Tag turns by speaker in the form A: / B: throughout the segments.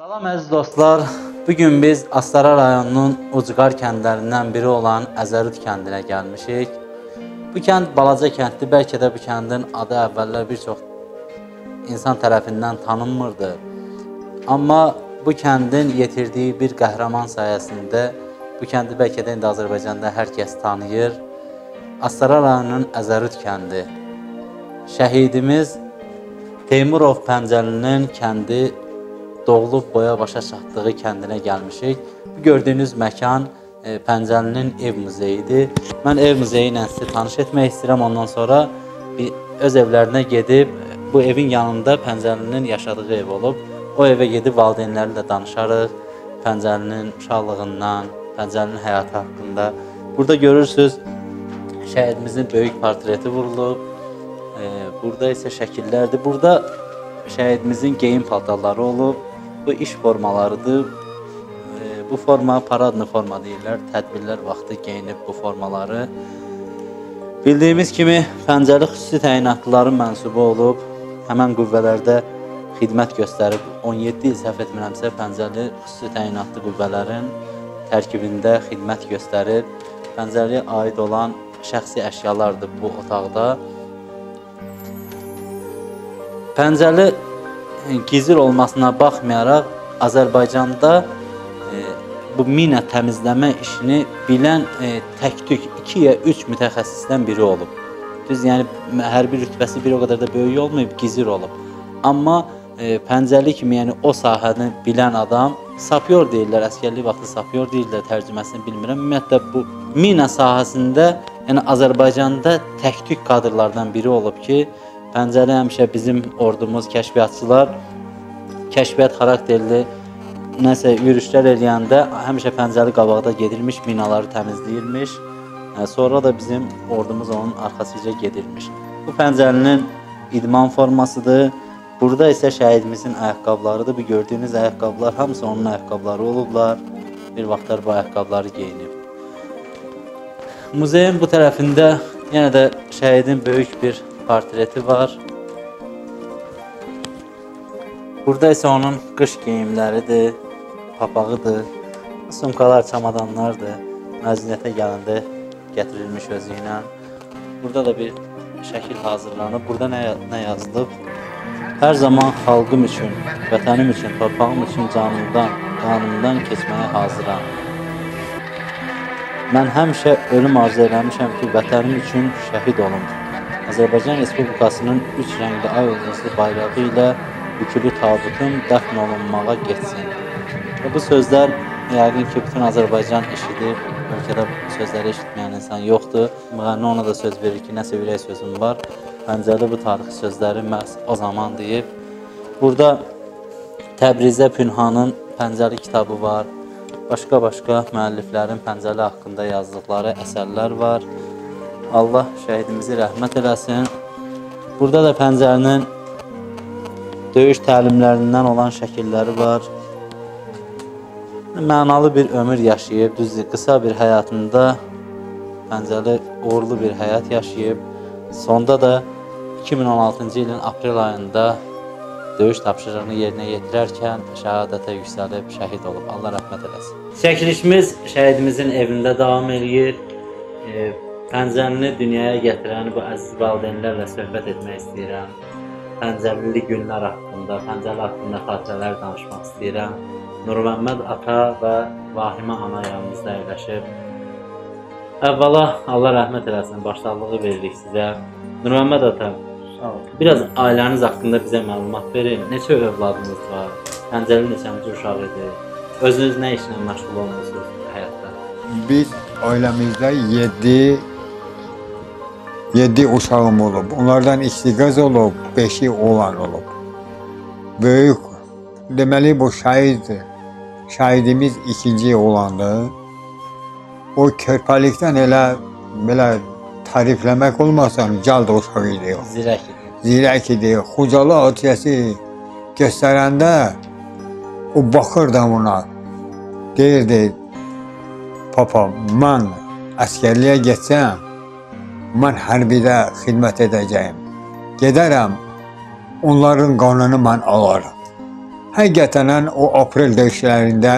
A: Salam əziz dostlar. Bu gün biz Astara rayonunun Ucqar kəndlərindən biri olan Əzərut kəndinə gəlmişik. Bu kənd balaca kənddir. Bəlkə də bu kəndin adı əvvəllər bir çox insan tərəfindən tanınmırdı. Amma bu kəndin yetirdiyi bir qəhrəman sayəsində bu kəndi bəlkə də indi Azərbaycanda hər kəs tanıyır. Astara rayonunun Əzərut kəndi. Şəhidimiz Teymurov Pəncəlinin kəndi doğulub boya başa çatdığı kəndinə gəlmişik. Bu gördüyünüz məkan e, Pəncəlinin ev muzeyidir. Mən ev muzeyi ilə sizi tanış etmək istəyirəm. Ondan sonra bir öz evlərinə gedib bu evin yanında Pəncəlinin yaşadığı ev olub. O evə gedib valideynlərlə danışarıq. Pəncəlinin uşaqlığından, Pəncəlinin həyatı haqqında. Burada görürsüz şəhidimizin böyük portreti vurulub. E, burada isə şəkillərdir. Burada şəhidimizin geyim paltarları olub. Bu iş formalarıdır. Bu forma paradlı forma deyirlər. Tədbirlər vaxtı geyinib bu formaları. Bildiyimiz kimi Pəncəli xüsusi təyinatlıların mənsubu olub. Həmən qüvvələrdə xidmət göstərib 17 il səhv etmirəmsə Pəncəli xüsusi təyinatlı qüvvələrin tərkibində xidmət göstərib. Pəncəliyə aid olan şəxsi əşyalardır bu otaqda. Pəncəli gizir olmasına baxmayaraq Azərbaycanda e, bu mina təmizləmə işini bilən e, tək-tük 2 ya 3 mütəxəssisdən biri olub. Düz yəni hər bir rütbəsi bir o qədər də böyük olmayıb, gizir olub. Amma e, Pəncəli kimi yəni o sahəni bilən adam sapyor deyirlər, əsgərlik vaxtı sapyor deyirlər, tərcüməsini bilmirəm. Ümumiyyətlə bu mina sahəsində yəni Azərbaycanda tək-tük kadrlardan biri olub ki, Pəncəli həmişə bizim ordumuz, kəşfiyyatçılar kəşfiyyat xarakterli nəsə yürüşlər eləyəndə həmişə Pəncəli qabaqda gedilmiş, minaları təmizləyirmiş. Hə, Sonra da bizim ordumuz onun arxasıca gedirmiş. Bu Pəncəlinin idman formasıdır. Burada isə şəhidimizin ayaqqabılarıdır. Bu gördüyünüz ayaqqabılar hamısı onun ayaqqabıları olublar. Bir vaxtlar bu ayaqqabıları geyinib. Muzeyin bu tərəfində yenə də şəhidin böyük bir portreti var. Burada isə onun qış geyimləridir, papağıdır, sumkalar, çamadanlardır. Məzuniyyətə gələndə gətirilmiş özü ilə. Burada da bir şəkil hazırlanıb. Burada nə, nə yazılıb? Hər zaman xalqım üçün, vətənim üçün, torpağım üçün canımdan, qanımdan keçməyə hazıram. Mən həmişə ölüm arzu eləmişəm ki, vətənim üçün şəhid olum. Azərbaycan Respublikasının üç rəngli ay ulduzlu bayrağı ilə bükülü tabutum dəfn olunmağa getsin. Və bu sözlər yəqin ki, bütün Azərbaycan eşidib, ölkədə bu sözləri eşitməyən insan yoxdur. Müğənni ona da söz verir ki, nəsə ürək sözüm var. Pəncəli bu tarixi sözləri məhz o zaman deyib. Burada Təbrizə Pünhanın Pəncəli kitabı var. Başqa-başqa müəlliflərin Pəncəli haqqında yazdıqları əsərlər var. Allah şəhidimizi rəhmət eləsin. Burada da Pəncəlinin döyüş təlimlərindən olan şəkilləri var. Mənalı bir ömür yaşayıb, düzdür, qısa bir həyatında Pəncəli uğurlu bir həyat yaşayıb. Sonda da 2016-cı ilin aprel ayında döyüş tapşırığını yerinə yetirərkən şəhadətə yüksəlib şəhid olub. Allah rəhmət eləsin. Çəkilişimiz şəhidimizin evində davam eləyir. Pəncəlini dünyaya gətirən bu əziz valideynlərlə söhbət etmək istəyirəm. Pəncəlili günlər haqqında, Pəncəli haqqında xatirələr danışmaq istəyirəm. Nurməmməd ata və Vahimə ana yanımızda əyləşib. Əvvəla Allah rəhmət eləsin, başsağlığı veririk sizə. Nurməmməd ata,
B: Sağ ol.
A: biraz ailəniz haqqında bizə məlumat verin. Neçə övladınız var? Pəncəli neçənci uşaq idi? Özünüz nə işlə məşğul olmusunuz həyatda?
B: Biz ailəmizdə 7 7 uşağım olub. Onlardan ikisi qız olub, 5-i oğlan olub. Böyük deməli bu şəhiddir. Şəhidimiz ikinci oğlandır. O körpəlikdən elə belə tarifləmək olmasın, cal da uşaq idi.
A: Zirək idi.
B: Zirək idi. Xucalı hadisəsi göstərəndə o baxırdı ona. Deyirdi, papa, mən əskərliyə getsəm, mən hərbidə xidmət edəcəyim. Gedərəm, onların qanını mən alaram. Həqiqətən o aprel döyüşlərində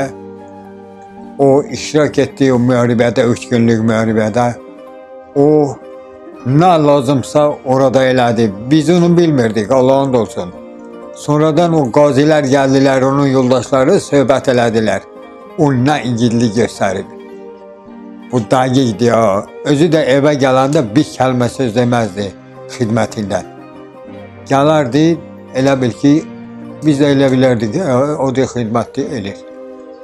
B: o iştirak etdiyi o müharibədə, üç günlük müharibədə o nə lazımsa orada elədi. Biz onu bilmirdik, Allahın olsun. Sonradan o qazilər gəldilər, onun yoldaşları söhbət elədilər. O nə igidlik göstərib. Bu dəqiqdir ya. Özü də evə gələndə bir kəlmə söz deməzdi xidmətindən. Gələrdi, elə bil ki, biz də elə bilərdik, "Ə, o da xidmətdir, elir.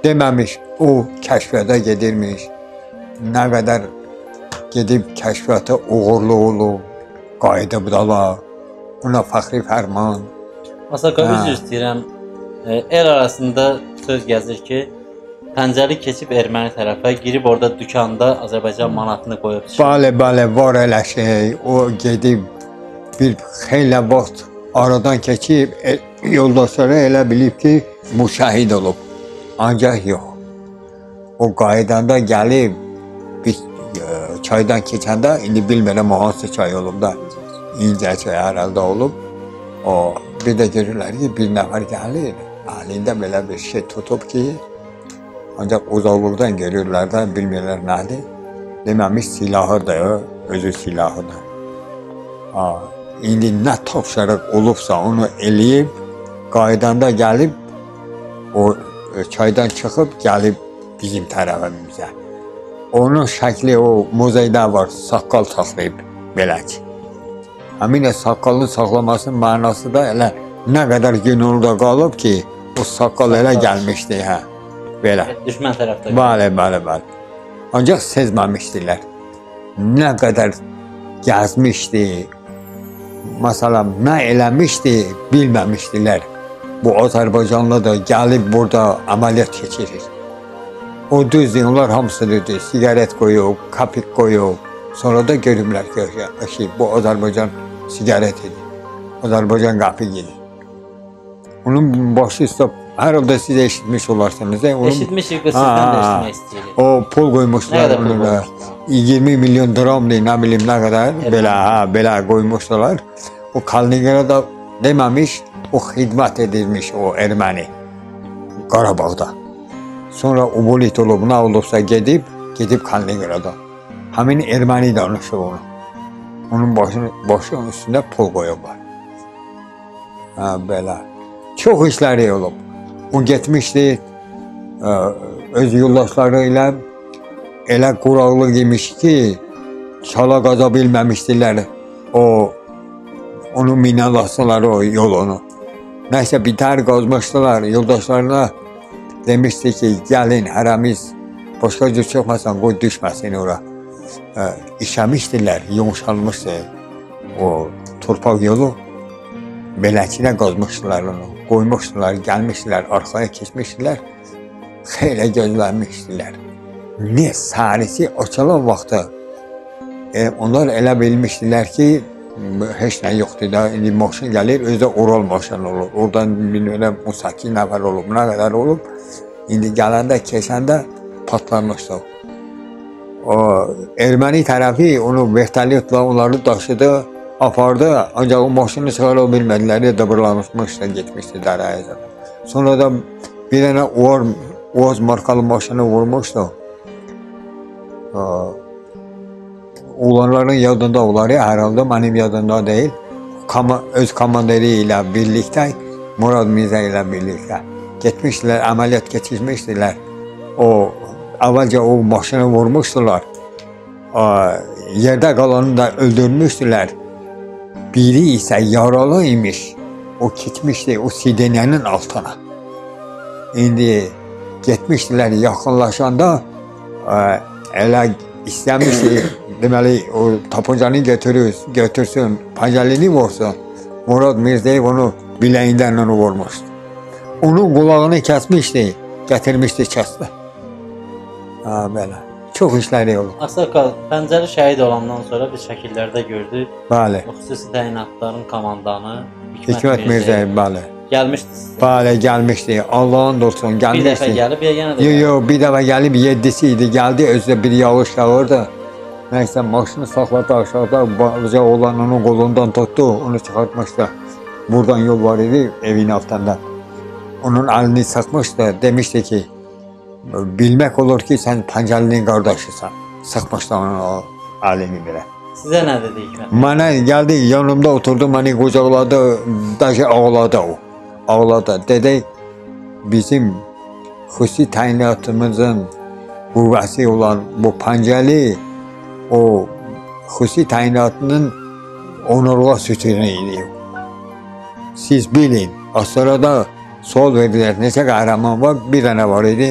B: Deməmiş, o kəşfiyyata gedirmiş. Nə qədər gedib kəşfiyyata uğurlu olub, qayıdıbdalar. Ona fəxri fərman.
A: Asaka
B: Hə.
A: üzr istəyirəm. E, El arasında söz gəzir ki, pəncəli keçib erməni tərəfə girib orada dükanda Azərbaycan manatını qoyub çıxır.
B: Bəli, bəli, var elə şey. O gedib bir xeyli vaxt aradan keçib e, yoldaşları elə bilib ki, müşahid olub. Ancaq yox. O qayıdanda gəlib bir e, çaydan keçəndə indi bilmirəm hansı çay olub da. İncə çay herhalde olub. O bir də görürlər ki, bir nəfər gəlir. Əlində belə bir şey tutub ki, ancaq uzaqlıqdan görürlər də bilmirlər nədir. Deməmiş silahıdır, özü silahıdır. Ha, indi nə tapşırıq olubsa onu eləyib, qaydanda gəlib o e, çaydan çıxıb gəlib bizim tərəfimizə. Onun şəkli o muzeydə var, saqqal saxlayıb belə ki. Həmin o saqqalın saxlamasının mənası da elə nə qədər gün orada qalıb ki, o saqqal elə gəlmişdi, hə. Belə.
A: Düşmən tərəfdə.
B: Bəli, bəli, bəli. Ancaq sezməmişdilər. Nə qədər gəzmişdi, məsələn, nə eləmişdi, bilməmişdilər. Bu Azərbaycanlı da gəlib burada əməliyyat keçirir. O düzdür, onlar hamısı düzdür. Sigaret qoyub, kapik qoyub. Sonra da görürlər ki, ki, bu Azərbaycan sigaret idi. Azərbaycan kapik idi. Onun başı üstə hər halda siz eşitmiş olarsınız. e, Onun
A: Eşitmişik və sizdən də
B: Ha.
A: eşitmək istəyirik.
B: O pul qoymuşlar
A: Nə qədər pul qoymuşlar?
B: 20 milyon dram deyil, nə bilim nə qədər belə ha, belə qoymuşlar. O Kaliningrada deməmiş, o xidmət edirmiş o erməni Qarabağda. Sonra ubulit olub, nə olubsa gedib, gedib Kaliningrada. Həmin erməni danışır onu. Onun başını, başının üstündə pul qoyublar. Ha, belə. Çox işləri olub. O getmişdi, öz yoldaşları ilə elə quraqlıq imiş ki, çala qaza bilməmişdilər o onu minalasılar o yolunu. Nəysə bir tər qazmışdılar yoldaşlarına demişdi ki, gəlin hərəmiz başqa cür çıxmasan qoy düşməsin ora. İşəmişdilər, yumuşalmışdı o torpaq yolu. Beləçinə qazmışdılar onu, qoymuşdular, gəlmişdilər, arxaya keçmişdilər, xeylə gözlənmişdilər. Ne sarisi açılan vaxtı e, onlar elə bilmişdilər ki, heç nə yoxdur da, indi maşın gəlir, özü də oral maşın olur. Oradan bilmirəm, 18 nəfər olub, nə qədər olub. İndi gələndə, keçəndə patlamışdı. O erməni tərəfi onu vertolyotla onları daşıdı, apardı, ancaq o maşını çıxara bilmədilər, dəbirlamışmışdı, getmişdi dərəyə. Sonra da bir dənə Uaz, Uaz markalı maşını vurmuşdu. Oğlanların yadında olar ya herhalde benim yadımda değil. Kama, öz komandiri ile birlikte Murad Mirza ile birlikte gitmişler ameliyat geçirmiştiler. O evvelce o başını vurmuştular. Aa, yerde kalanı da öldürmüştüler. Biri ise yaralı imiş. O gitmişti o sidenenin altına. İndi getmişdilər yaxınlaşanda ə, elə istəmişdi deməli o tapancanı götürür, götürsün, pancalini vursun. Murad Mirzayev onu biləyindən onu vurmuşdu. Onun qulağını kəsmişdi, gətirmişdi kəsdi. Ha belə. Çox işləri olub.
A: Asaka pəncəli şəhid olandan sonra biz şəkillərdə gördük.
B: Bəli.
A: O xüsusi təyinatların komandanı
B: Hikmət Mirzayev bəli.
A: gəlmişdi.
B: Bəli gəlmişdi. Allahın olsun
A: Bir dəfə
B: gəlmişdi.
A: gəlib ya yenə də.
B: Yo yo bir dəfə gəlib 7-si idi, gəldi özü bir yağış yağırdı. Nəysə maşını saxladı aşağıda, balaca oğlan onun qolundan tutdu, onu çıxartmışdı. Buradan yol var idi evin altından. onun əlini sıxmışdı. Demişdi ki, bilmək olur ki, sən Pancalinin qardaşısan. Sıxmışdı onun o əlini belə.
A: Sizə nə dedi Hikmət?
B: Mənə gəldi, yanımda oturdu, məni qucaqladı, daşı ağladı o. Ağladı. Dedi, bizim xüsusi təyinatımızın qüvvəsi olan bu pancali o xüsusi təyinatının onurğa sütunu idi. Siz bilin, Astarada sol verdilər. Neçə qəhrəman var? Bir dənə var idi.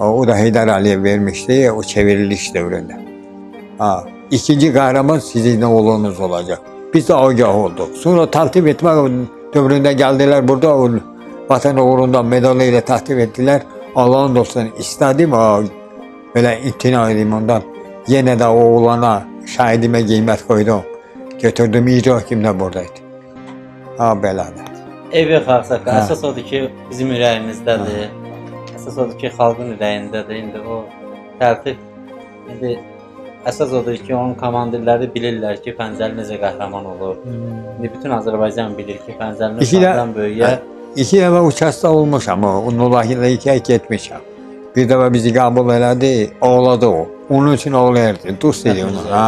B: O da Heydər Əliyev vermişdi o çevriliş dövründə. Ha, ikinci qəhrəman sizin oğlunuz olacaq. Biz də agah olduq. Sonra təklif etmək dövründə gəldilər burada o vətən uğrunda medalı ilə təklif etdilər. Allahın olsun istədim ha, belə imtina edim ondan. Yenə də o oğlana şahidimə qiymət qoydum. Götürdüm icra hakimdə buradaydı. Ha belədir.
A: Ev yox Ağsaqqal.
B: Hə.
A: Əsas odur ki, bizim ürəyimizdədir. Əsas odur ki, xalqın ürəyindədir. İndi o təltif indi əsas odur ki, onun komandirləri bilirlər ki, Pəncəli necə qəhrəman olur. İndi bütün Azərbaycan bilir ki, Pəncəlinin
B: İki də-
A: uşaqdan böyüyə
B: İki dəfə uçasda olmuşam o. Nurlahiyə getmişəm. Bir dəfə bizi qəbul elədi, ağladı o. Onun üçün ağlayırdı. Dost idi onu. Ha,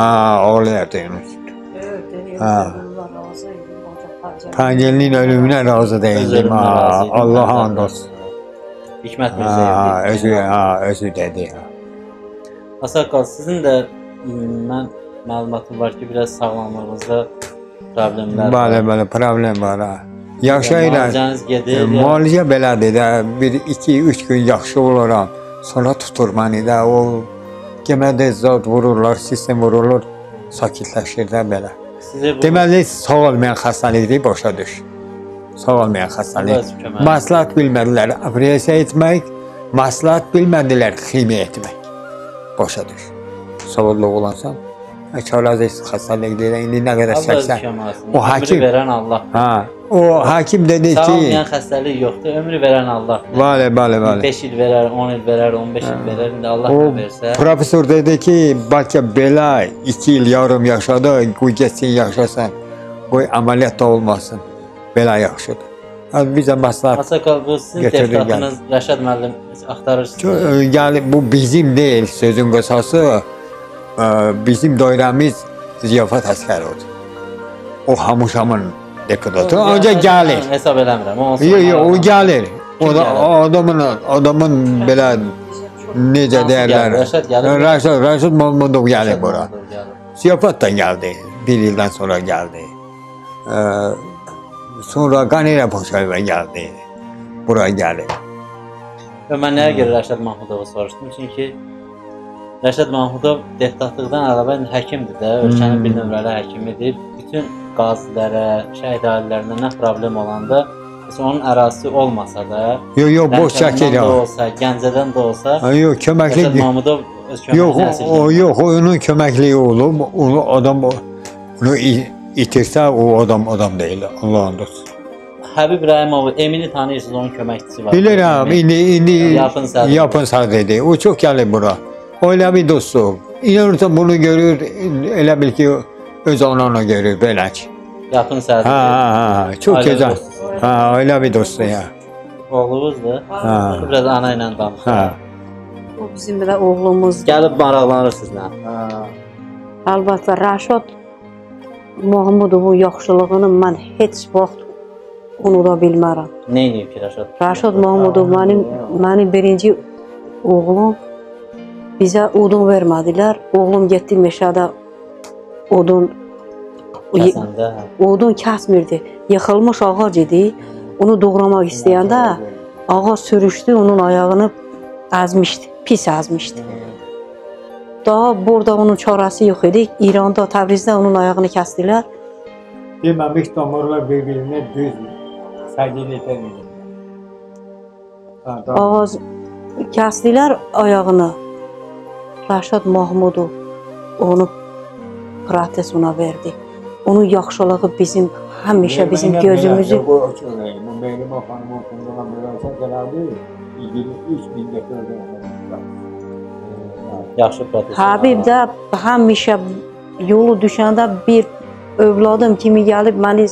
B: ağlayırdı onun üçün. Ha. Pangelinin ölümünə razı değildim. Allah'a and olsun.
A: Hikmət Mirzəyev.
B: özü, ha, özü dedi. Ha.
A: Ağsaqqal, sizin də mən məlumatım var ki, biraz sağlamlığınızda problemlər
B: Bəli, bəli, problem var ha. Yaşayıram.
A: Müalicəniz gedir. ya-
B: Müalicə belədir də. Bir, iki, üç gün yaxşı oluram. Sonra tutur məni də. O demədə zad vururlar, sistem vururlar. Sakitləşir də belə.
A: Sizə bu
B: Deməli, sağalmayan xəstəlikdir, başa düş. Sağalmayan xəstəlik. Məsləhət bilmədilər operasiya etmək, məsləhət bilmədilər ximiya etmək. Başa düş. Sağolluq olansan, çarəsiz xəstəlikdir. İndi nə qədər çəksən. O hakim-
A: verən Allah.
B: Ha, o hakim dedi ki,
A: Sağalmayan xəstəlik yoxdur, ömrü verən Allah.
B: bəli, bəli, bəli.
A: 5 il verər, 10 il verər, 15 il verər. İndi Allah
B: O
A: nə versə.
B: professor dedi ki, bəlkə belə 2 il yarım yaşadı, qoy getsin yaşasın. Qoy əməliyyat da olmasın. Belə yaxşıdır. Məsləhət
A: Asakal bu sizin
B: Gətirdim,
A: deputatınız Rəşad müəllim axtarırsınız.
B: Ço- Yəni bu bizim deyil sözün qısası. Ə, Bizim dairəmiz ziyafət əskəridir. O hamışamın deputatı. Ancaq gəlir.
A: Hesab eləmirəm.
B: Yox, yox, o gəlir. O da adamın adamın belə necə deyirlər?
A: Rəşad?
B: Rəşad, Mahmudov gəlir bura.
A: Mahmudov gəlir.
B: Ziyafət də gəldi. Bir ildən sonra gəldi. Ə, sonra Qanira Paşayeva gəldi. Bura gəlir.
A: Və mən nəyə görə Rəşad Mahmudovu soruşdum? Çünki Rəşad Mahmudov deputatlıqdan əlavə həkimdir də, ölkənin
B: Hmm.
A: bir nömrəli həkimidir. Bütün qazilərə, şəhid ailələrində nə problem olanda, onun ərazisi olmasa da,
B: Yox, yox, boş çəkir o.
A: olsa, Gəncədən də olsa,
B: Ha, Yox,
A: Rəşad
B: köməkli.
A: Mahmudov öz
B: Yox,
A: köməklərini
B: o, yox, onun köməkliyi olub. Onu adam onu itirsə o adam adam deyil. Allahın dostu.
A: Həbib Rəhimov, Emini tanıyırsınız, onun köməkçisi var.
B: Bilirəm, indi indi
A: Yapın sədri.
B: Yapın sədridir. O çox gəlir bura. O elə bir dostdur. İnanırsan bunu görür, elə bil ki öz ananı görür belə ki.
A: Yaxın sədri.
B: Ha, ha, ha, çox gözəl. Ha, elə bir dostdur ya.
A: Oğlunuzdur.
B: Ha.
A: Biraz ana ilə danışın.
B: Ha.
C: O bizim də oğlumuz.
A: Gəlib maraqlanırsınız nə?
C: Əlbəttə Rəşad Mahmudovun yaxşılığını mən heç vaxt unuda bilmərəm.
A: Nə edib ki, Rəşad?
C: Rəşad Mahmudov mənim mənim birinci oğlum bizə odun vermədilər. Oğlum getdi meşədə odun
A: Kəsəndə. hə.
C: odun kəsmirdi. Yıxılmış ağac idi. Onu doğramaq istəyəndə ağac sürüşdü, onun ayağını əzmişdi, pis əzmişdi. Daha burada onun çarəsi yox idi. İranda, Təbrizdə onun ayağını kəsdilər.
B: Deməmiş damarlar bir-birinə düz sərgilə etəmir.
C: Ağac kəsdilər ayağını. Rəşad Mahmudov onu protez ona verdi. Onun yaxşılığı bizim həmişə bizim gözümüzü
B: Mən Mehrim xanımın oxunduğuna müraciət elədi. 23 min götürdü.
A: Yaxşı protest.
C: Habib də həmişə yolu düşəndə bir övladım kimi gəlib məni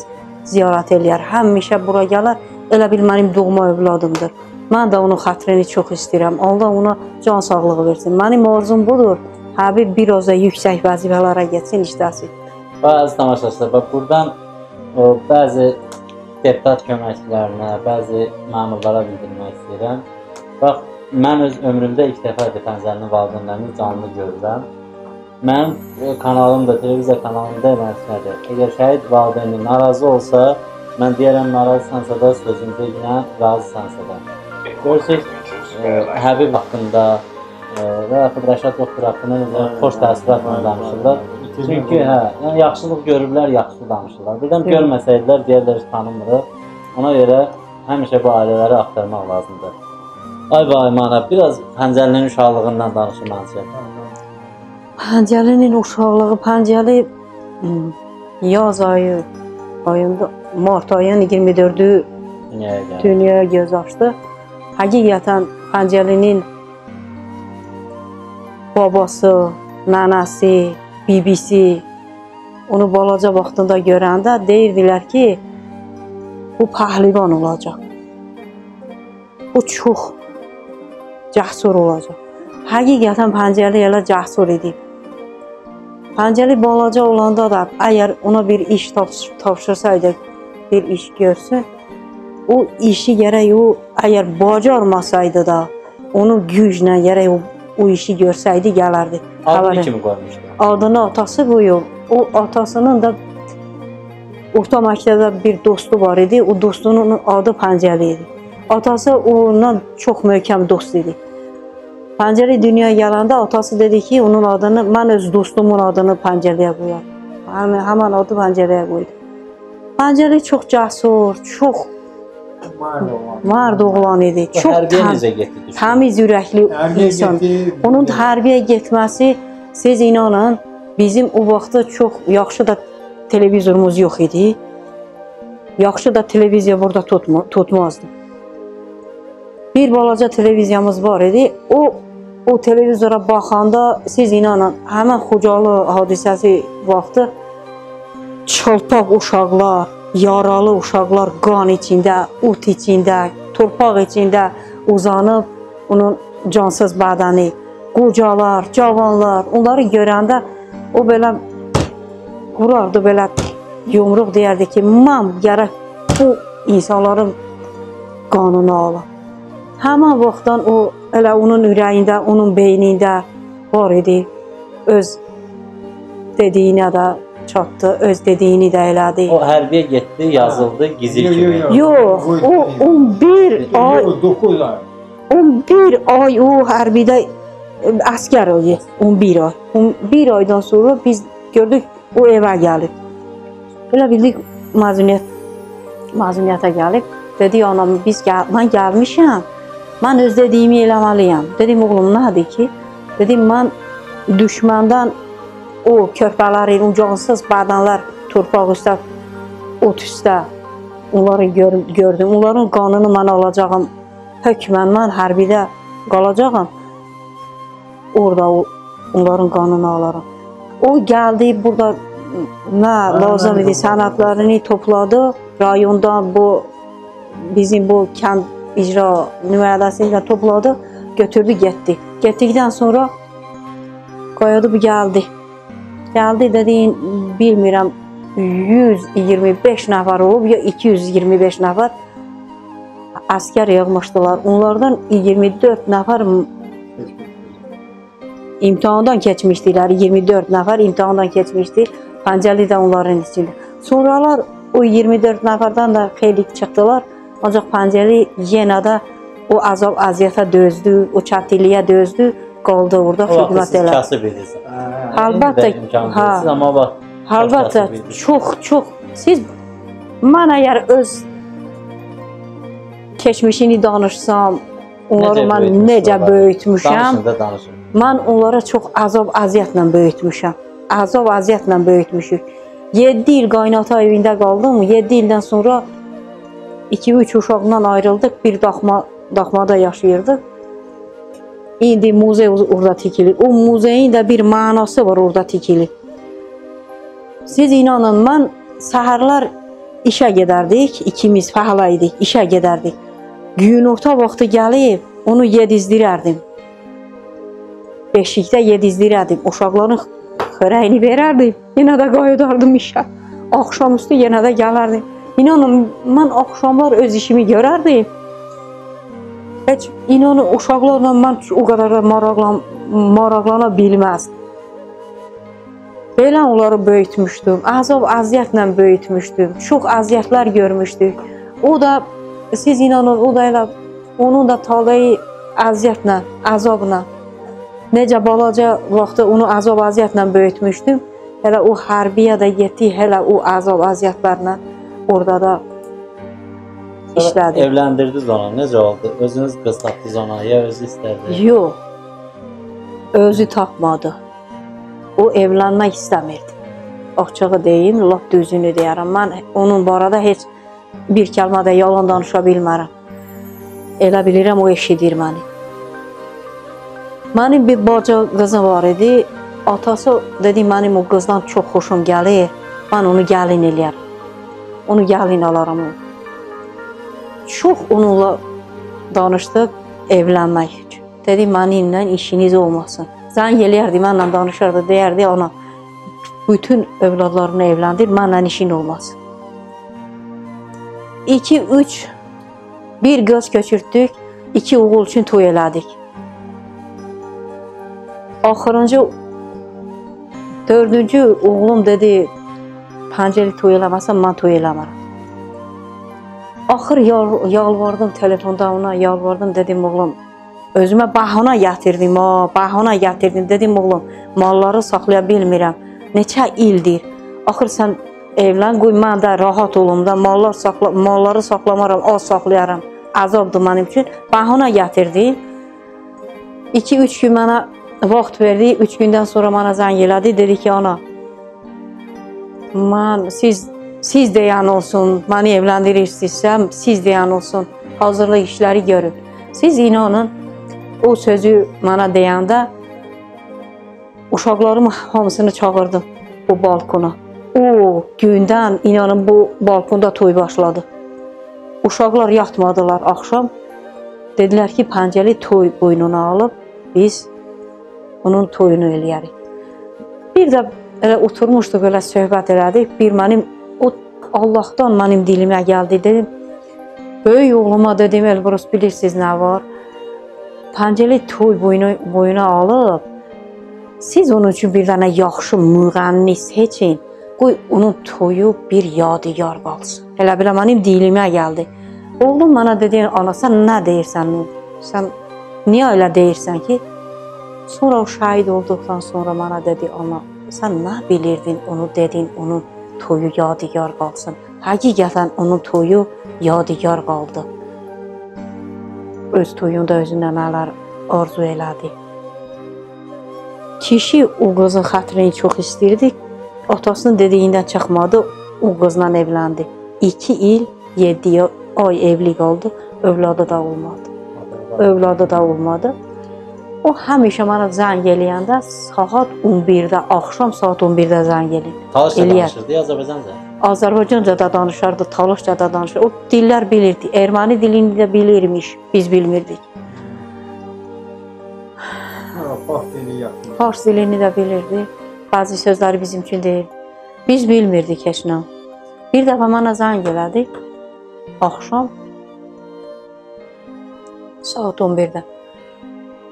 C: ziyarət eləyər. Həmişə bura gələr, elə bil mənim doğma övladımdır. Mən də onun xətrini çox istəyirəm. Allah ona can sağlığı versin. Mənim arzum budur. Həbib bir oza yüksək vəzifələrə getsin, işləsin.
A: Və əziz tamaşaçılar, bax buradan o, bəzi deputat köməkçilərinə, bəzi məmurlara bildirmək istəyirəm. Bax, mən öz ömrümdə ilk dəfədir Pəncərinin valideynlərini canlı görürəm. Mənim e, kanalım da, televiziya kanalım da eləmişdir. Əgər şəhid valideyni narazı olsa, mən deyərəm narazısansa da sözüm deyilən, razısansa da. Görürsüz, e, Həbib haqqında e, və yaxud Rəşad doktor haqqında xoş təəssüratla danışırlar. Çünki hə, yəni yaxşılıq görüblər, yaxşı danışırlar. Birdən görməsəydilər deyərlər tanımırıq. Ona görə həmişə bu ailələri axtarmaq lazımdır. Ay vay mana, biraz Pəncəlinin uşaqlığından məncə.
C: Pəncəlinin uşaqlığı, Pəncəli hmm, yaz ayı ayında mart ayının 24-ü
A: Dünyaya gəlir.
C: dünyaya göz açdı. Həqiqətən Pəncəlinin babası, nənəsi, bibisi onu balaca vaxtında görəndə deyirdilər ki, bu pəhlivan olacaq. Bu çox cəsur olacaq. Həqiqətən Pəncəli elə cəsur idi. Pəncəli balaca olanda da əgər ona bir iş tapş- tapşırsaydı, bir iş görsün, o işi gərək o əgər bacarmasaydı da, onun güclə gərək o, o işi görsəydi gələrdi.
A: Adını kimi qoymuşdu?
C: Adını atası qoyub. O atasının da orta məktəbdə bir dostu var idi. O dostunun adı Pəncəli idi. Atası ondan çox möhkəm dost idi. Pəncəli dünyaya gələndə atası dedi ki, onun adını mən öz dostumun adını Pəncəliyə qoyar. Həmin həmin adı Pəncəliyə qoydu. Pəncəli çox cəsur, çox mərd oğlan idi. Çox təmiz, təmiz ürəkli insan. Onun hərbiyə getməsi siz inanın bizim o vaxtda çox yaxşı da televizorumuz yox idi. Yaxşı da televiziya burada tutma, tutmazdı. Bir balaca televiziyamız var idi. O o televizora baxanda siz inanın həmin Xocalı hadisəsi vaxtı çılpaq uşaqlar, yaralı uşaqlar qan içində, ot içində, torpaq içində uzanıb onun cansız bədəni, qocalar, cavanlar, onları görəndə o belə qurardı belə yumruq deyərdi ki, mən gərək bu insanların qanını alım. Həmin vaxtdan o elə onun ürəyində, onun beynində var idi. Öz dediyinə də çatdı, öz dediyini də elədi.
A: O hərbiyə getdi, yazıldı, gizil kimi.
B: yo.
C: Yox, o 11 ay
B: 9 ay.
C: 11 ay o hərbidə e, əskər idi. 11 ay. 11 aydan sonra biz gördük o evə gəlib. Belə bildik məzuniyyət məzuniyyətə gəlib. Dedi anam biz gəl mən gəlmişəm. Mən öz dediyimi eləməliyəm. Dedim oğlum nədir ki? Dedim mən düşməndən o körpələrin, o cansız bədənlər torpaq üstə, ot üstə onları gör, gördüm. Onların qanını mən alacağam. Hökmən mən hərbidə qalacağam. Orada o, onların qanını alaram. O gəldi burada nə lazım idi sənədlərini topladı. Rayondan bu bizim bu kənd icra nümayəndəsində topladı, götürdü, getdi. Getdikdən sonra qoydu bu gəldi. Gəldi dedi, bilmirəm 125 nəfər olub ya 225 nəfər əskər yığmışdılar. Onlardan 24 nəfər imtahandan keçmişdilər. 24 nəfər imtahandan keçmişdi. Pəncəli də onların içində. Sonralar o 24 nəfərdən də xeyli çıxdılar. Ancaq Pəncəli yenə də o azab əziyyətə dözdü, o çətinliyə dözdü, qaldı orada xidmət elədi.
A: kasıb idiniz.
C: Əlbəttə, hə.
A: verirsiniz, amma bax,
C: Əlbəttə, çox, çox. Siz mən əgər öz keçmişini danışsam, onları mən
A: böyütmüş
C: necə
A: olar?
C: böyütmüşəm, mən onlara çox azab əziyyətlə böyütmüşəm. Azab əziyyətlə böyütmüşük. 7 il qaynata evində qaldım. 7 ildən sonra 2-3 uşaqla ayrıldıq. Bir daxma daxmada yaşayırdıq. İndi muzey orada tikilir. O muzeyin də bir mənası var orada tikilir. Siz inanın, mən səhərlər işə gedərdik, ikimiz fəhlə idik, işə gedərdik. Günorta vaxtı gəlib, onu yedizdirərdim. Beşikdə yedizdirərdim. Uşaqların xörəyini verərdim. Yenə də qayıdardım işə. Axşamüstü yenə də gələrdim. İnanın, mən axşamlar öz işimi görərdim. Heç inanın uşaqlarla mən o qədər də maraqlan maraqlana bilməzdim. Belə onları böyütmüşdüm. Əzab əziyyətlə böyütmüşdüm. Çox əziyyətlər görmüşdük. O da siz inanın, o da elə onun da taleyi əziyyətlə, əzabla. Necə balaca vaxtı onu əzab əziyyətlə böyütmüşdüm. Hələ o hərbiyə də getdi, hələ o əzab əziyyətlərlə orada da işlədi.
A: Evləndirdiniz onu. Necə oldu? Özünüz qız tapdınız ona, ya özü istədi?
C: Yox. Özü tapmadı. O evlənmək istəmirdi. Açığı deyim, lap düzünü deyərəm. Mən onun barədə heç bir kəlmə də yalan danışa bilmərəm. Elə bilirəm o eşidir məni. Mənim bir baca qızım var idi. Atası dedi mənim o qızdan çox xoşum gəlir. Mən onu gəlin eləyərəm. Onu gəlin alaram. Çox onunla danışdıq evlənmək. Dedi mənimlə işiniz olmasın. Zəng eləyərdi, mənlə danışırdı, deyərdi ona bütün övladlarını evləndir, mənlə işin olmasın. 2 3 bir qız köçürtdük, iki oğul üçün toy elədik. Axırıncı dördüncü oğlum dedi, pəncəli toy eləməsən mən toy eləmərəm. Axır yal yalvardım telefonda ona, yalvardım dedim oğlum, özümə bahana gətirdim, ha, bahana gətirdim dedim oğlum, malları saxlaya bilmirəm. Neçə ildir. Axır sən evlən, qoy mən də rahat olum da, mallar saxla malları saxlamaram, az saxlayaram. Əzabdır mənim üçün. Bahana gətirdim. 2-3 gün mənə vaxt verdi. 3 gündən sonra mənə zəng elədi, dedi ki, ana mən siz siz deyən olsun, məni evləndirirsinizsə, siz deyən olsun. Hazırlıq işləri görün. Siz inanın, o sözü mənə deyəndə uşaqlarım hamısını çağırdım bu balkona. O gündən inanın bu balkonda toy başladı. Uşaqlar yatmadılar axşam. Dedilər ki, pəncəli toy boynuna alıb biz onun toyunu eləyərik. Bir də elə oturmuşduq, elə söhbət elədik. Bir mənim o Allahdan mənim dilimə gəldi. Dedim, böyük oğluma dedim, Elbrus bilirsiniz nə var? Pəncəli toy boynu boyuna alıb siz onun üçün bir dənə yaxşı müğənni seçin. Qoy onun toyu bir yadigar qalsın. Elə belə mənim dilimə gəldi. Oğlum mənə dedi, ana sən nə deyirsən? Sən niyə elə deyirsən ki? Sonra o şahid olduqdan sonra mənə dedi, ana sən nə bilirdin, onu dedin, onun toyu yadigar qalsın. Həqiqətən onun toyu yadigar qaldı. Öz toyunda özünə nələr arzu elədi. Kişi o qızın xətrini çox istəyirdi. Atasının dediyindən çıxmadı, o qızla evləndi. 2 il 7 ay evli qaldı, övladı da olmadı. Övladı da olmadı. O həmişə mənə zəng eləyəndə saat 11-də, axşam saat 11-də zəng eləyir. Eləyər.
A: danışırdı, Azərbaycanca.
C: Azərbaycanca da danışardı, Talışca da danışırdı. O dillər bilirdi. Erməni dilini də bilirmiş. Biz bilmirdik.
B: Bax dili yaxın.
C: Fars dilini də bilirdi. Bəzi sözləri bizim üçün deyil. Biz bilmirdik heç nə. Bir dəfə mənə zəng elədi. Axşam saat 11-də.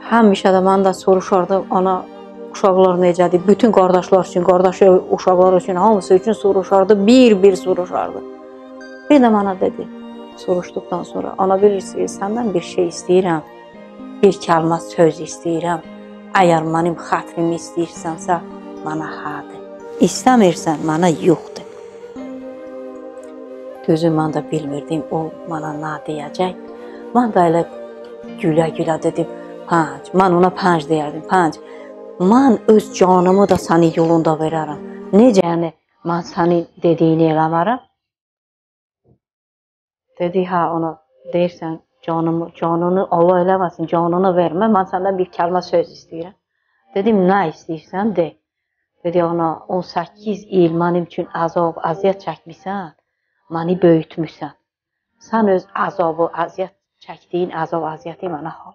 C: Həmişə də mən də soruşardı, ana uşaqlar necədir? Bütün qardaşlar üçün, qardaş uşaqlar üçün, hamısı üçün soruşardı, bir-bir soruşardı. Bir də mənə dedi, soruşduqdan sonra, ana bilirsiniz, səndən bir şey istəyirəm. Bir kəlmə söz istəyirəm. Əgər mənim xətrimi istəyirsənsə, mənə hədir. İstəmirsən, mənə yoxdur. Düzü mən də bilmirdim o mənə nə deyəcək. Mən də elə gülə-gülə dedim, "Pənc." Mən ona pənc deyərdim, "Pənc. Mən öz canımı da sənin yolunda verərəm. Necə yəni mən sənin dediyini eləmərəm?" Dedi, "Hə, ona deyirsən, canımı, canını Allah eləməsin, canını vermə. Mən səndən bir kəlmə söz istəyirəm." Dedim, "Nə istəyirsən, de." Dedi, "Ana, 18 il mənim üçün əzab, əziyyət çəkmisən. məni böyütmüsən. Sən öz əzabı, əziyyət çəkdiyin əzab, əziyyəti mənə hal.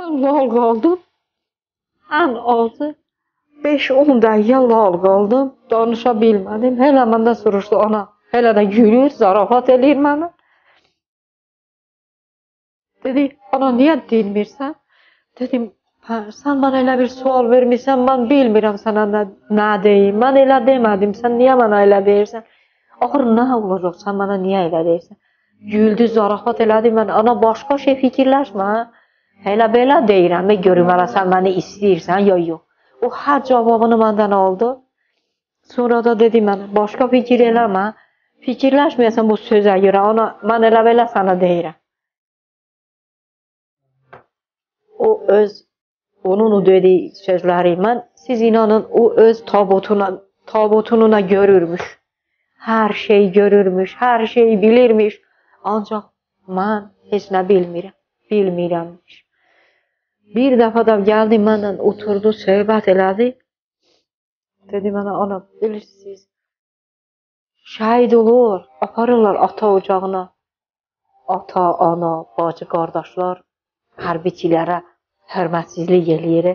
C: Lal qaldım. Ən azı 5-10 dəqiqə lal qaldım. Danışa bilmədim. Hələ məndən soruşdu ana. Hələ də gülür, zarafat eləyir mənə. Dedi, ana niyə dinmirsən? Dedim, hə, sən mənə elə bir sual vermisən, mən bilmirəm sənə nə, nə deyim. Mən elə demədim, sən niyə mənə elə deyirsən? Axır nə olacaq, sən mənə niyə elə deyirsən? Güldü, zarafat elədi, mən ana başqa şey fikirləşmə. Elə belə deyirəm, mən görüm hələ sən məni istəyirsən, ya yox. O hər cavabını məndən aldı. Sonra da dedi mənə, başqa fikir eləmə. Fikirləşməyəsən bu sözə görə, ana, mən elə belə sənə deyirəm. O öz onun o dediyi sözləri mən siz inanın o öz tabutuna tabutununa görürmüş. Hər şey görürmüş, hər şey bilirmiş. Ancaq mən heç nə bilmirəm, bilmirəmmiş. Bir dəfə də gəldi mənlə oturdu, söhbət elədi. Dedi mənə ana bilirsiniz şəhid olur, aparırlar ata ocağına. Ata, ana, bacı, qardaşlar hərbiçilərə hörmətsizlik eləyir.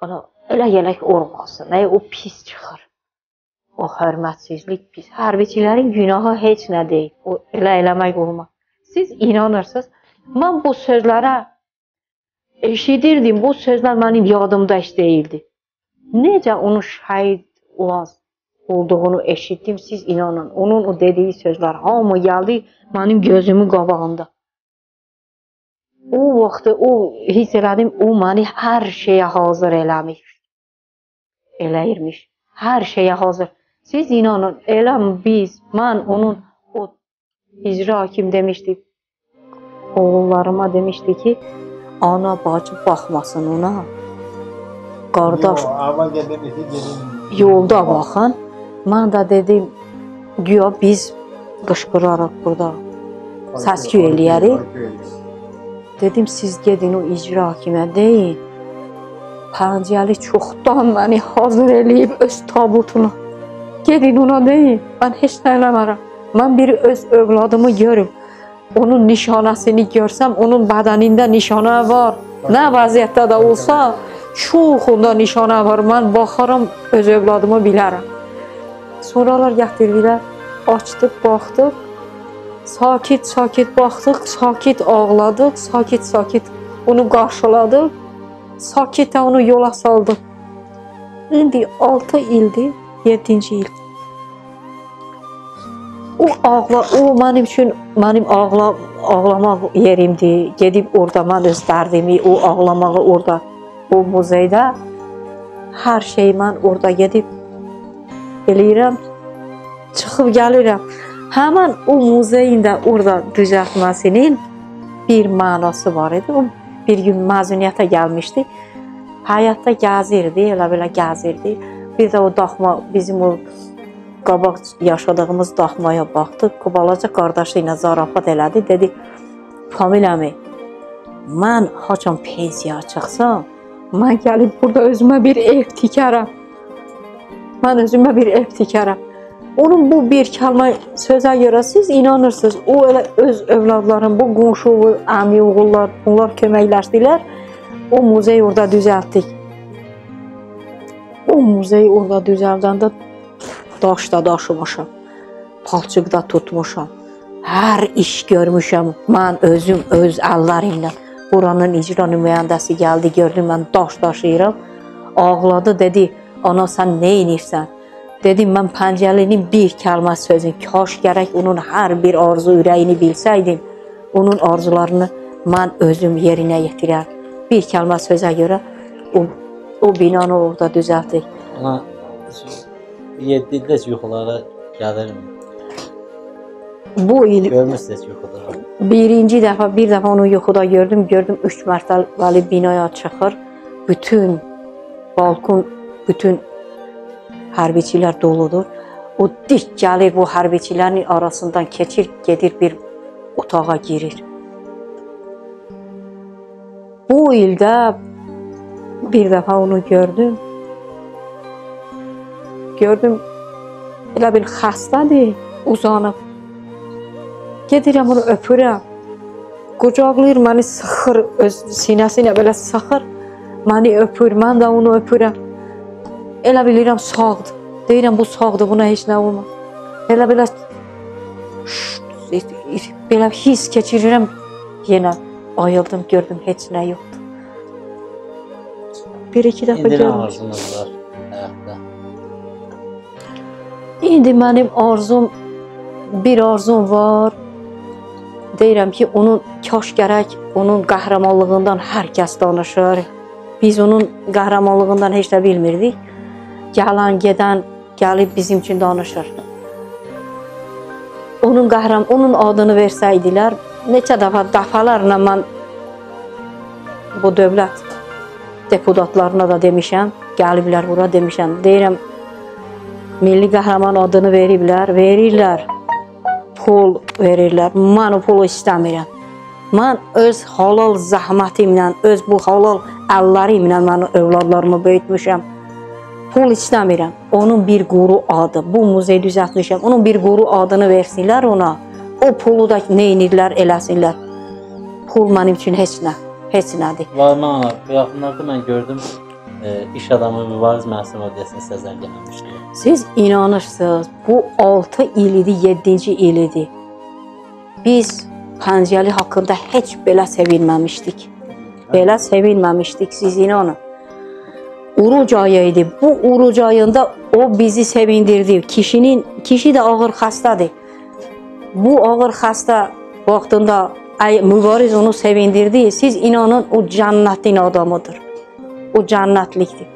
C: Ana elə yelək olmasın. Nə o pis çıxır. O hörmətsizlik pis. Hərbiçilərin günahı heç nə deyil. O elə eləmək olmaz. Siz inanırsınız? Mən bu sözlərə eşidirdim. Bu sözlər mənim yadımda heç deyildi. Necə onun şəhid olan olduğunu eşitdim. Siz inanın. Onun o dediyi sözlər hamı gəldi mənim gözümün qabağında. O vaxtı o hiss elədim, o məni hər şeyə hazır eləmiş. Eləyirmiş. Hər şeyə hazır. Siz inanın, elə biz, mən onun o icra hakim demişdi, oğullarıma demişdi ki, ana bacı baxmasın ona. Qardaş
B: Ama demişti gelin.
C: yolda baxın. Mən də dedim, güya biz qışqırarıq burada. Səsküy eləyərik. Dedim siz gedin o icra hakimə deyin. Pəncəli çoxdan məni hazır eləyib öz tabutuna. Gedin ona deyin. Mən heç nə eləmərəm. Mən bir öz övladımı görüm. Onun nişanəsini görsəm, onun bədənində nişana var. Nə vəziyyətdə də olsa, çoxunda nişana var. Mən baxaram, öz övladımı bilərəm. Sonralar gətirdilər, açdıq, baxdıq. Sakit-sakit baxdıq, sakit ağladıq, sakit-sakit onu qarşıladıq. Sakitə onu yola saldıq. İndi 6 ildir, 7-ci il. O ağla, o mənim üçün mənim ağla ağlamaq yerimdir. Gedib orada mən öz dərdimi, o ağlamağı orada o muzeydə hər şey mən orada gedib eləyirəm. Çıxıb gəlirəm. Həmin o muzeyin də orada düzəltməsinin bir mənası var idi. O bir gün məzuniyyətə gəlmişdi. Həyatda gəzirdi, elə belə gəzirdi. Bir də o daxma bizim o qabaq yaşadığımız daxmaya baxdı. O balaca qardaşı ilə zarafat elədi. Dedi: "Familiyamı mən haçan pensiyaya çıxsam, mən gəlib burada özümə bir ev tikərəm. Mən özümə bir ev tikərəm." Onun bu bir kəlmə sözə görə siz inanırsınız. O elə öz övladların, bu qonşu, əmi oğullar, bunlar köməkləşdilər. O muzey orada düzəltdik. O muzey orada düzəldəndə daş da daşımışam. Palçıq da tutmuşam. Hər iş görmüşəm. Mən özüm öz əllərimlə. Buranın icra nümayəndəsi gəldi, gördü mən daş daşıyıram. Ağladı, dedi: "Ana sən nə edirsən?" Dedim mən pəncəlinin bir kəlmə sözün, kaş gərək onun hər bir arzu ürəyini bilsəydim, onun arzularını mən özüm yerinə yetirər. Bir kəlmə sözə görə o, o binanı orada düzəltdik.
A: Ana 7 ildə heç yuxulara gəlirmi?
C: Bu il
A: Görmürsünüz yuxuda.
C: birinci dəfə, bir dəfə onu yuxuda gördüm. Gördüm 3 mərtəbəli binaya çıxır. Bütün balkon, bütün hərbiçilər doludur. O dik gəlir bu hərbiçilərin arasından keçir, gedir bir otağa girir. Bu ildə bir dəfə onu gördüm. Gördüm elə bir xəstədir, uzanıb. Gedirəm onu öpürəm. Qucaqlayır məni sıxır, öz sinəsinə belə sıxır. Məni öpür, mən də onu öpürəm. Elə bilirəm sağdır. Deyirəm bu sağdır, buna heç nə olmaz. Elə belə belə his keçirirəm. Yenə ayıldım, gördüm heç nə yoxdur. Bir iki dəfə görmüşəm. İndi mənim arzum bir arzum var. Deyirəm ki, onun kaş gərək onun qəhrəmanlığından hər kəs danışır. Biz onun qəhrəmanlığından heç nə bilmirdik. Gələn, gedən gəlib bizim üçün danışır. Onun qəhrəm, onun adını versəydilər, neçə dəfə dəfələrlə mən bu dövlət deputatlarına da demişəm, gəliblər bura demişəm. Deyirəm, milli qəhrəman adını veriblər, verirlər. Pul verirlər. Mən o pulu istəmirəm. Mən öz halal zəhmətimlə, öz bu halal əllərimlə mən övladlarımı böyütmüşəm. Pul istəmirəm. Onun bir quru adı. Bu muzey düzəltmişəm. Onun bir quru adını versinlər ona. O pulu da neynirlər, eləsinlər. Pul mənim üçün heç nə, heç nədir.
A: Ana, bu yaxınlarda mən gördüm iş adamı Mübariz Məsum ödəsini sizə zəng eləmişdi.
C: Siz inanırsınız, bu 6 il idi, 7-ci il idi. Biz Pəncəli haqqında heç belə sevinməmişdik. Belə sevinməmişdik, siz inanın. Uruc ayı idi. Bu uruc ayında o bizi sevindirdi. Kişinin kişi də ağır xəstədir. Bu ağır xəstə vaxtında mübariz onu sevindirdi. Siz inanın o cənnətin adamıdır. O cənnətlikdir.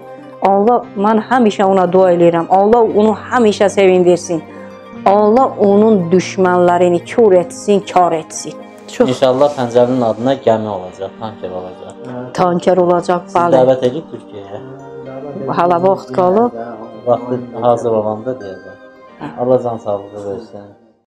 C: Allah mən həmişə ona dua edirəm. Allah onu həmişə sevindirsin. Allah onun düşmənlərini kör etsin, kar etsin. Çox
A: İnşallah Pəncəlinin adına gəmi olacaq, tanker olacaq.
C: tanker olacaq,
A: Siz
C: bəli.
A: dəvət edib Türkiyəyə.
C: Hələ vaxt qalıb.
A: Vaxtı hazır olanda deyəcəm. Allah can sağlığı versin.